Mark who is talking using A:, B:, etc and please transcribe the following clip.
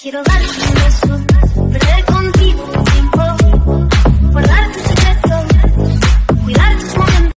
A: Quiero darte un beso.